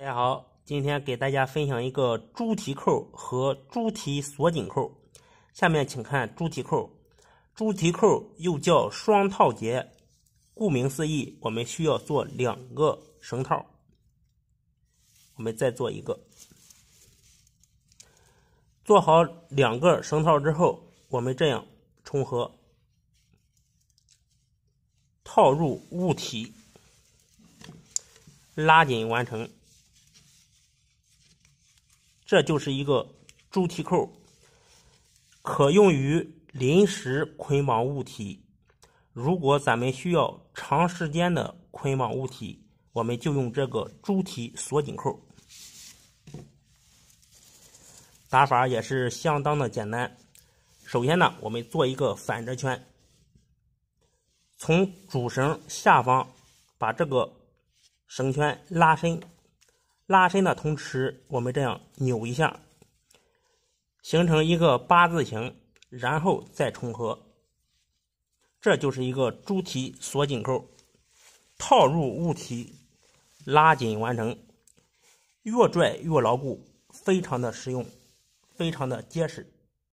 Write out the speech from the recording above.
大家好，今天给大家分享一个猪蹄扣和猪蹄锁紧扣。下面请看猪蹄扣。猪蹄扣又叫双套结，顾名思义，我们需要做两个绳套。我们再做一个。做好两个绳套之后，我们这样重合，套入物体，拉紧完成。这就是一个猪蹄扣，可用于临时捆绑物体。如果咱们需要长时间的捆绑物体，我们就用这个猪蹄锁紧扣。打法也是相当的简单。首先呢，我们做一个反折圈，从主绳下方把这个绳圈拉伸。拉伸的同时，我们这样扭一下，形成一个八字形，然后再重合，这就是一个猪蹄锁紧扣，套入物体，拉紧完成，越拽越牢固，非常的实用，非常的结实。